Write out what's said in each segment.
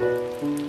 Música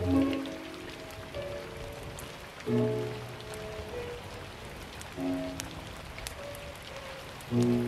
Thank you.